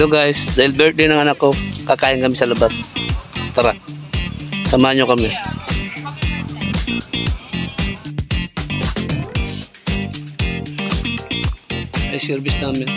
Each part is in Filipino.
Hello guys, dahil birthday ng anak ko, kakain kami sa labas. Tara, samahan nyo kami. Ay, service namin.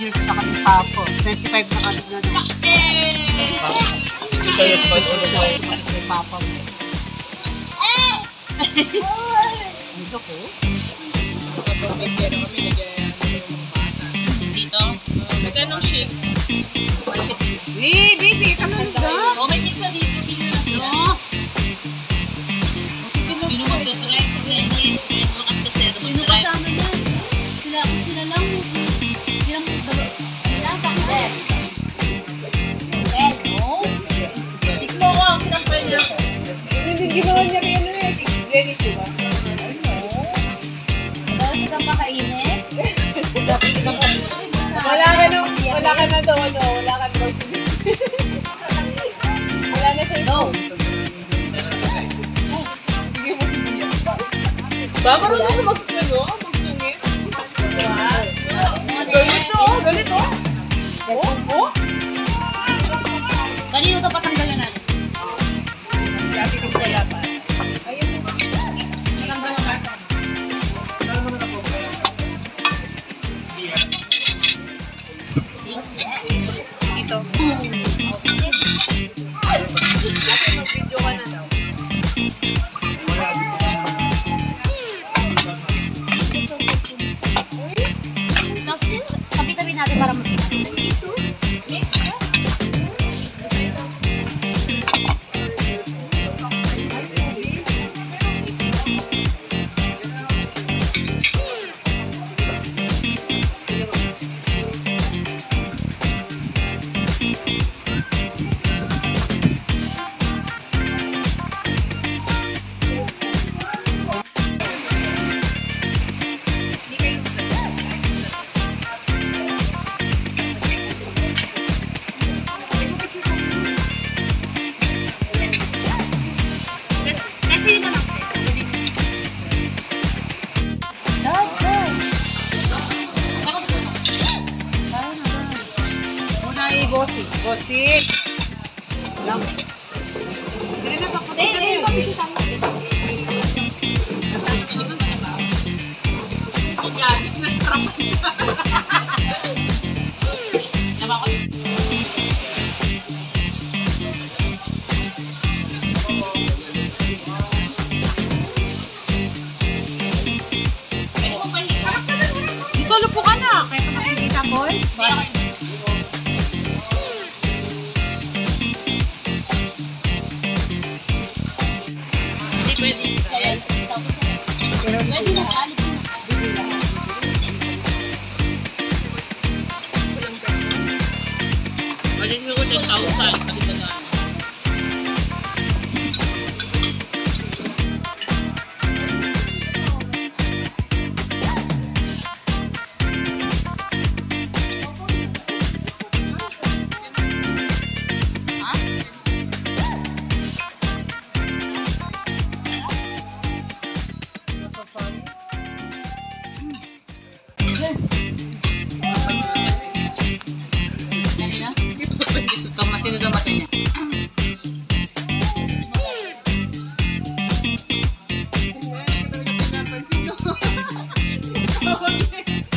Years na kami papo. 25 na kami na doon. Ito yung pag-ulit Kay papa mo. Dito ko? Dito? Magkano shake? Eh, baby, kami na O, may pizza dito. Pili na Ba, marunong na mag-ano? Ay, gosik. Gosik. Lang. Dali na pa. Dali na pa. Yan, mas trap siya. Naman ko How. 哈哈哈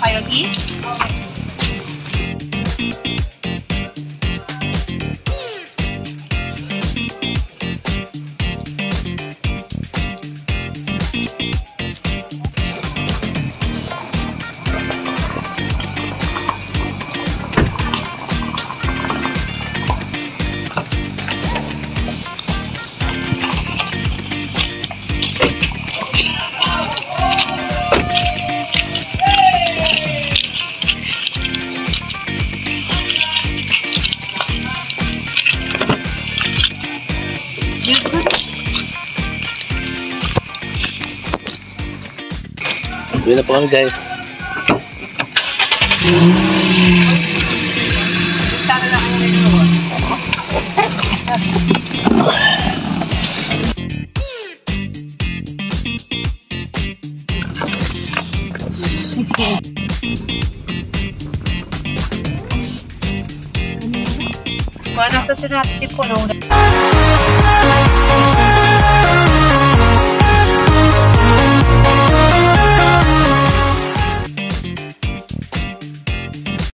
kayo, Gi? Uwi na po kami guys. Kung ano sa sinabi ko nung